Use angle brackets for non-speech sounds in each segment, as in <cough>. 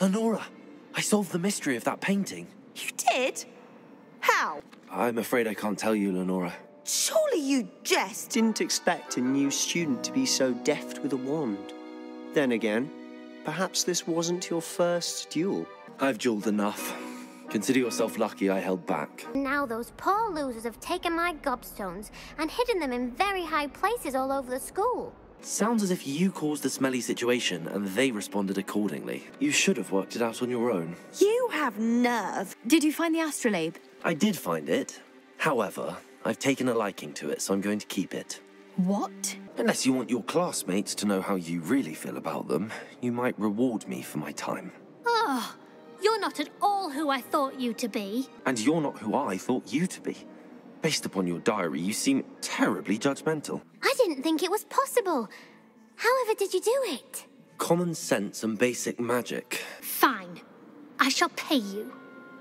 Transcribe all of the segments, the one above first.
Lenora, I solved the mystery of that painting. You did? How? I'm afraid I can't tell you, Lenora. Surely you jest. Didn't expect a new student to be so deft with a wand. Then again, perhaps this wasn't your first duel. I've dueled enough. Consider yourself lucky I held back. Now those poor losers have taken my gobstones and hidden them in very high places all over the school. Sounds as if you caused the smelly situation and they responded accordingly. You should have worked it out on your own. You have nerve. Did you find the astrolabe? I did find it. However, I've taken a liking to it, so I'm going to keep it. What? Unless you want your classmates to know how you really feel about them, you might reward me for my time. Oh, you're not at all who I thought you to be. And you're not who I thought you to be. Based upon your diary, you seem terribly judgmental. I didn't think it was possible. However did you do it? Common sense and basic magic. Fine. I shall pay you.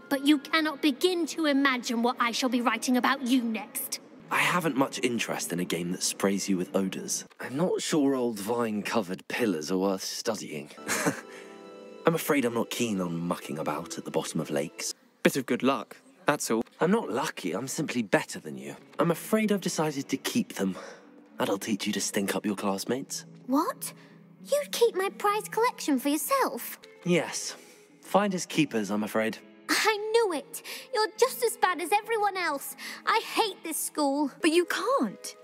But you cannot begin to imagine what I shall be writing about you next. I haven't much interest in a game that sprays you with odors. I'm not sure old vine-covered pillars are worth studying. <laughs> I'm afraid I'm not keen on mucking about at the bottom of lakes. Bit of good luck, that's all. I'm not lucky, I'm simply better than you. I'm afraid I've decided to keep them. That'll teach you to stink up your classmates. What? You'd keep my prize collection for yourself? Yes. Finders keepers, I'm afraid. I knew it. You're just as bad as everyone else. I hate this school. But you can't.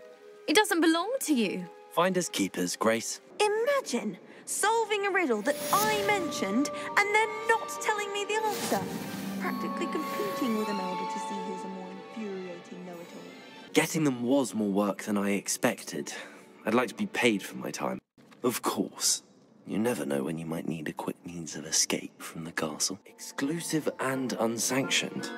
It doesn't belong to you. Finders keepers, Grace. Imagine solving a riddle that I mentioned and then not telling me the answer. Practically competing with Imelda to see who's a more infuriating know-it-all. Getting them was more work than I expected. I'd like to be paid for my time. Of course. You never know when you might need a quick means of escape from the castle. Exclusive and unsanctioned.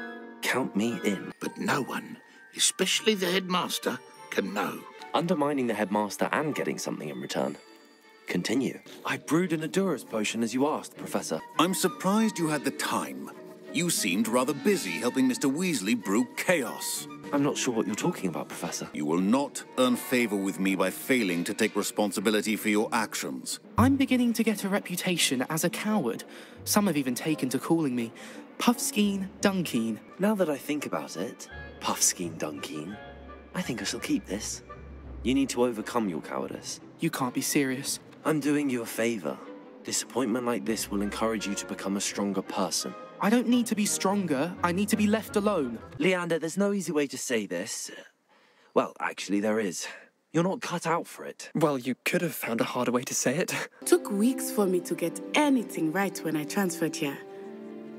Count me in. But no one, especially the headmaster, can know. Undermining the headmaster and getting something in return. Continue. I brewed an Edurus potion as you asked, Professor. I'm surprised you had the time. You seemed rather busy helping Mr. Weasley brew chaos. I'm not sure what you're talking about, Professor. You will not earn favor with me by failing to take responsibility for your actions. I'm beginning to get a reputation as a coward. Some have even taken to calling me Puffskein Dunkeen. Now that I think about it, Puffskein Dunkeen, I think I shall keep this. You need to overcome your cowardice. You can't be serious. I'm doing you a favor. Disappointment like this will encourage you to become a stronger person. I don't need to be stronger. I need to be left alone. Leander, there's no easy way to say this. Well, actually, there is. You're not cut out for it. Well, you could have found a harder way to say it. <laughs> Took weeks for me to get anything right when I transferred here.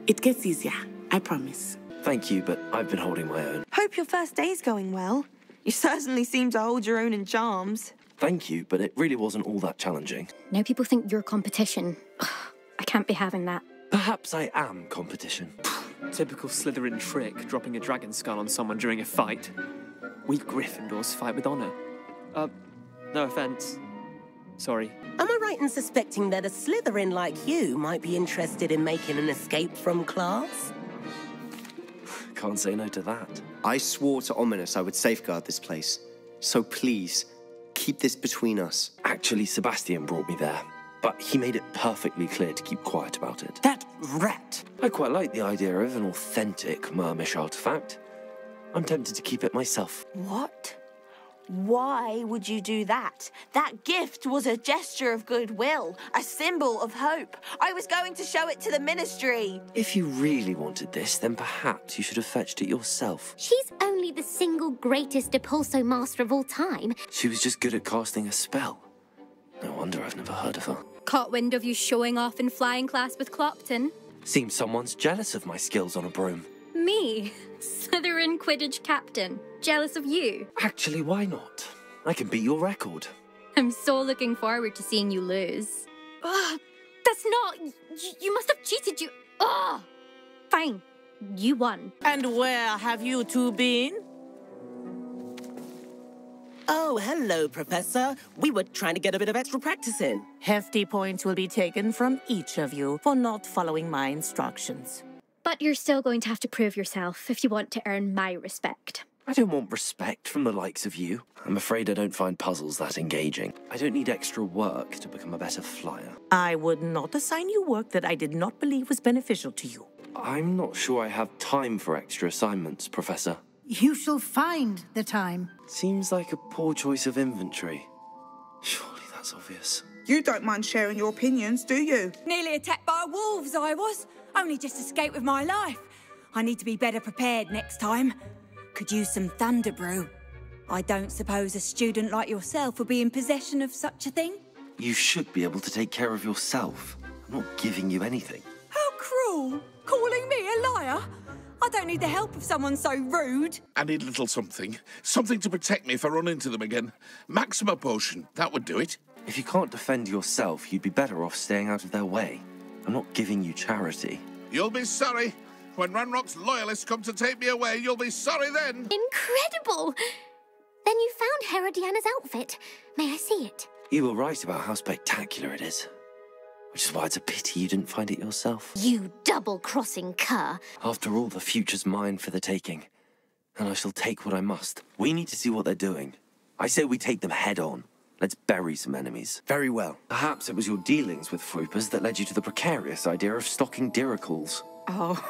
It gets easier, I promise. Thank you, but I've been holding my own. Hope your first day's going well. You certainly seem to hold your own in charms. Thank you, but it really wasn't all that challenging. Now people think you're a competition. <sighs> I can't be having that. Perhaps I am competition. <sighs> Typical Slytherin trick, dropping a dragon skull on someone during a fight. We Gryffindors fight with honor. Uh, no offense. Sorry. Am I right in suspecting that a Slytherin like you might be interested in making an escape from class? <sighs> Can't say no to that. I swore to Ominis I would safeguard this place. So please, keep this between us. Actually, Sebastian brought me there, but he made it perfectly clear to keep quiet about it. That rat! I quite like the idea of an authentic Mermish artifact. I'm tempted to keep it myself. What? Why would you do that? That gift was a gesture of goodwill, a symbol of hope. I was going to show it to the ministry. If you really wanted this, then perhaps you should have fetched it yourself. She's only the single greatest Depulso master of all time. She was just good at casting a spell. No wonder I've never heard of her. Caught wind of you showing off in flying class with Clopton. Seems someone's jealous of my skills on a broom. Me, <laughs> Slytherin Quidditch captain. Jealous of you. Actually, why not? I can beat your record. I'm so looking forward to seeing you lose. Ugh, that's not. y- You must have cheated. You. Ugh. Fine. You won. And where have you two been? Oh, hello, Professor. We were trying to get a bit of extra practice in. Hefty points will be taken from each of you for not following my instructions. But you're still going to have to prove yourself if you want to earn my respect. I don't want respect from the likes of you. I'm afraid I don't find puzzles that engaging. I don't need extra work to become a better flyer. I would not assign you work that I did not believe was beneficial to you. I'm not sure I have time for extra assignments, Professor. You shall find the time. Seems like a poor choice of inventory. Surely that's obvious. You don't mind sharing your opinions, do you? Nearly attacked by wolves, I was. Only just escaped with my life. I need to be better prepared next time. Could use some thunder brew. I don't suppose a student like yourself would be in possession of such a thing? You should be able to take care of yourself. I'm not giving you anything. How cruel! Calling me a liar? I don't need the help of someone so rude. I need a little something. Something to protect me if I run into them again. Maxima potion. That would do it. If you can't defend yourself, you'd be better off staying out of their way. I'm not giving you charity. You'll be sorry. When Ranrock's loyalists come to take me away, you'll be sorry then. Incredible! Then you found Herodiana's outfit. May I see it? You were right about how spectacular it is. Which is why it's a pity you didn't find it yourself. You double-crossing cur. After all, the future's mine for the taking. And I shall take what I must. We need to see what they're doing. I say we take them head on. Let's bury some enemies. Very well. Perhaps it was your dealings with Fruipers that led you to the precarious idea of stocking diracles. Oh,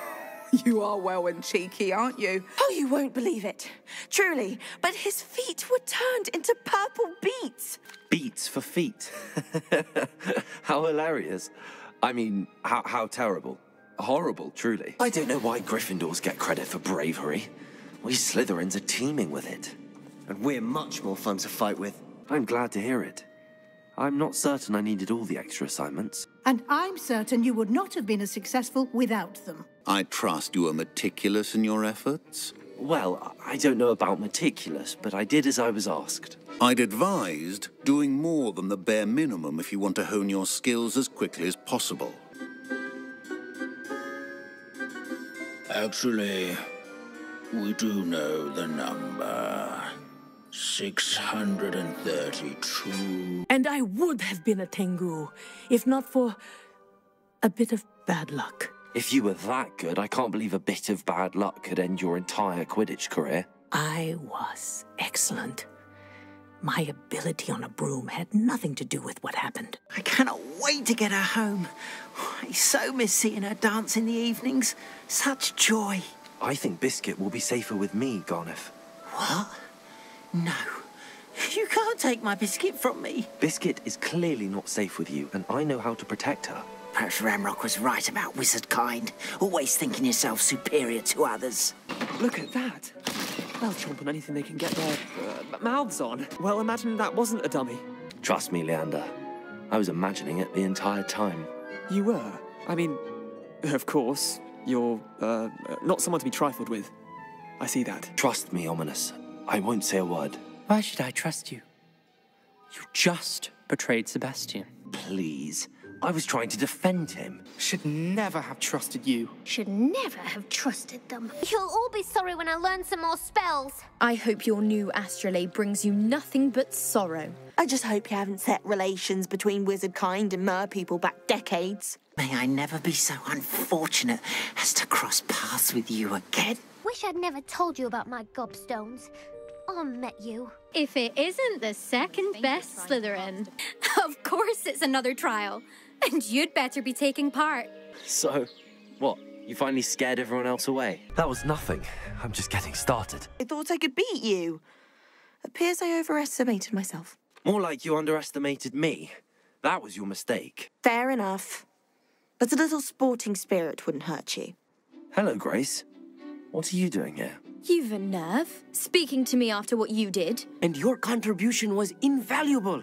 <laughs> you are well and cheeky, aren't you? Oh, you won't believe it. Truly, but his feet were turned into purple beets. Beets for feet. <laughs> how hilarious. I mean, how, how terrible. Horrible, truly. I don't know why Gryffindors get credit for bravery. We Slytherins are teeming with it. And we're much more fun to fight with. I'm glad to hear it. I'm not certain I needed all the extra assignments. And I'm certain you would not have been as successful without them. I trust you are meticulous in your efforts. Well, I don't know about meticulous, but I did as I was asked. I'd advised doing more than the bare minimum if you want to hone your skills as quickly as possible. Actually, we do know the number. 632. And I would have been a Tengu, if not for a bit of bad luck. If you were that good, I can't believe a bit of bad luck could end your entire Quidditch career. I was excellent. My ability on a broom had nothing to do with what happened. I cannot wait to get her home. I so miss seeing her dance in the evenings. Such joy. I think Biscuit will be safer with me, Garreth. What? No. You can't take my biscuit from me. Biscuit is clearly not safe with you, and I know how to protect her. Perhaps Ranrock was right about wizard kind. Always thinking yourself superior to others. Look at that. They'll chomp on anything they can get their uh, mouths on. Well, imagine that wasn't a dummy. Trust me, Leander. I was imagining it the entire time. You were? I mean, of course, you're uh, not someone to be trifled with. I see that. Trust me, Ominis. I won't say a word. Why should I trust you? You just betrayed Sebastian. Please. I was trying to defend him. Should never have trusted you. Should never have trusted them. You'll all be sorry when I learn some more spells. I hope your new astrolabe brings you nothing but sorrow. I just hope you haven't set relations between wizard kind and mer people back decades. May I never be so unfortunate as to cross paths with you again. Wish I'd never told you about my gobstones. I met you. If it isn't the second best Slytherin. Of course it's another trial. And you'd better be taking part. So, what? You finally scared everyone else away? That was nothing. I'm just getting started. I thought I could beat you. Appears I overestimated myself. More like you underestimated me. That was your mistake. Fair enough. But a little sporting spirit wouldn't hurt you. Hello, Grace. What are you doing here? You've a nerve, speaking to me after what you did. And your contribution was invaluable.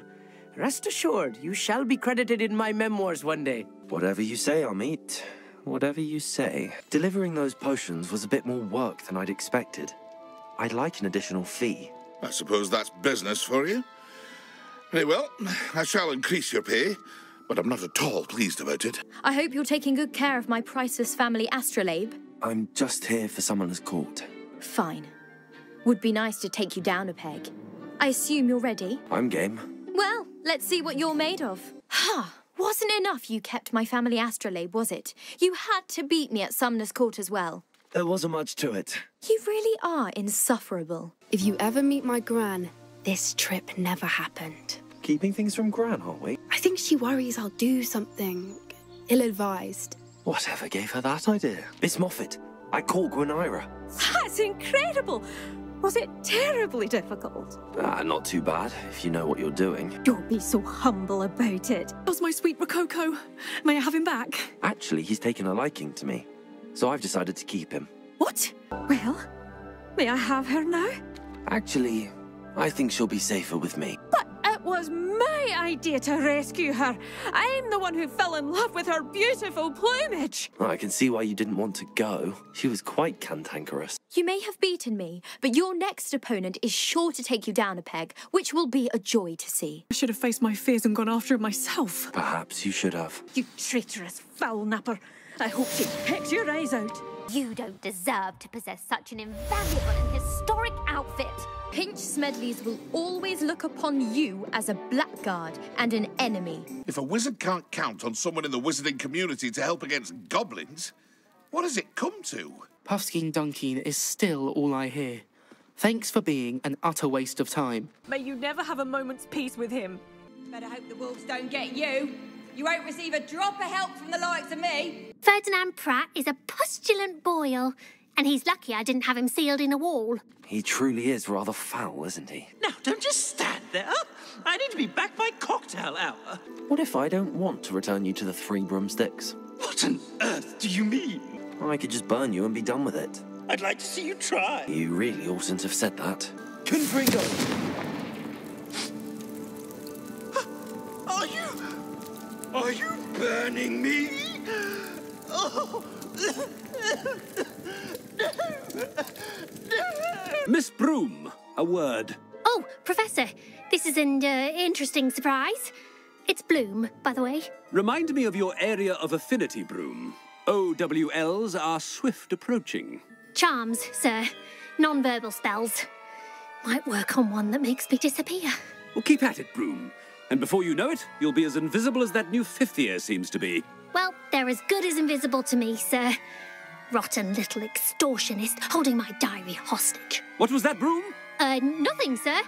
Rest assured, you shall be credited in my memoirs one day. Whatever you say, Amit. Whatever you say. Delivering those potions was a bit more work than I'd expected. I'd like an additional fee. I suppose that's business for you. Very well, I shall increase your pay, but I'm not at all pleased about it. I hope you're taking good care of my priceless family astrolabe. I'm just here for Summoner's Court. Fine. Would be nice to take you down a peg. I assume you're ready? I'm game. Well, let's see what you're made of. Ha! Wasn't enough you kept my family astrolabe, was it? You had to beat me at Summoner's Court as well. There wasn't much to it. You really are insufferable. If you ever meet my gran, this trip never happened. Keeping things from Gran, aren't we? I think she worries I'll do something ill advised. Whatever gave her that idea? Miss Moffat, I called Gwenira. That's incredible! Was it terribly difficult? Ah, not too bad, if you know what you're doing. Don't be so humble about it. How's my sweet Rococo? May I have him back? Actually, he's taken a liking to me, so I've decided to keep him. What? Well, may I have her now? Actually, I think she'll be safer with me. But it was my idea to rescue her. I'm the one who fell in love with her beautiful plumage. I can see why you didn't want to go. She was quite cantankerous. You may have beaten me, but your next opponent is sure to take you down a peg, which will be a joy to see. I should have faced my fears and gone after it myself. Perhaps you should have. You traitorous fowl napper. I hope she pecks your eyes out. You don't deserve to possess such an invaluable and historic outfit. Pinch Smedleys will always look upon you as a blackguard and an enemy. If a wizard can't count on someone in the wizarding community to help against goblins, what has it come to? Puffskein Dunkin is still all I hear. Thanks for being an utter waste of time. May you never have a moment's peace with him. Better hope the wolves don't get you. You won't receive a drop of help from the likes of me. Ferdinand Pratt is a pustulant boil, and he's lucky I didn't have him sealed in a wall. He truly is rather foul, isn't he? Now, don't just stand there. I need to be back by cocktail hour. What if I don't want to return you to the Three Broomsticks? What on earth do you mean? I could just burn you and be done with it. I'd like to see you try. You really oughtn't have said that. Confringo! Are you. Are you burning me? Oh. Miss Broom, a word. Oh, Professor, this is an uh, interesting surprise. It's Bloom, by the way. Remind me of your area of affinity, Broom. OWLs are swift approaching. Charms, sir. Non-verbal spells. Might work on one that makes me disappear. Well, keep at it, Broom. And before you know it, you'll be as invisible as that new fifth year seems to be. Well, they're as good as invisible to me, sir. Rotten little extortionist holding my diary hostage. What was that, Broom? Uh, nothing, sir.